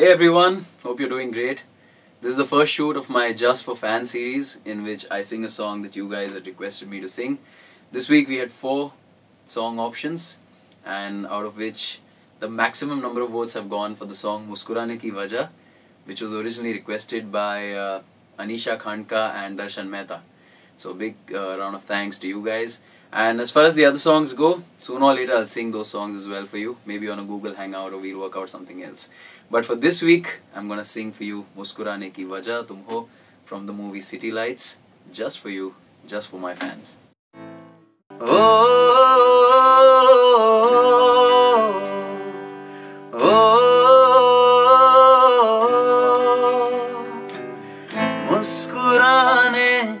Hey everyone, hope you're doing great. This is the first shoot of my Just for Fan series in which I sing a song that you guys had requested me to sing. This week we had four song options and out of which the maximum number of votes have gone for the song Muskurane Ki Wajah which was originally requested by uh, Anisha Khanka and Darshan Mehta. So big uh, round of thanks to you guys. And as far as the other songs go, sooner or later I'll sing those songs as well for you. Maybe on a Google Hangout or we'll work out something else. But for this week, I'm gonna sing for you Muskurane Ki Wajah Tumho from the movie City Lights, just for you, just for my fans. Oh, oh, oh, Muskurane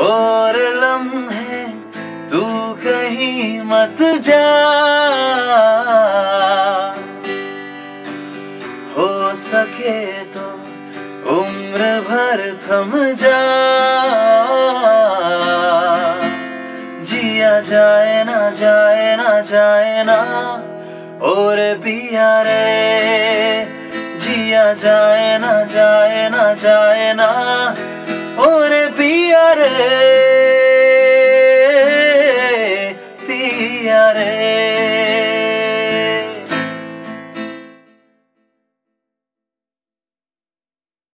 और लम्हे तू कहीं मत जा। हो सके तो उम्र भर थम जा। जिया जाए ना जाए ना जाए ना, और पिया रे। जिया जाए ना जाए ना जाए ना রে পিয়া রে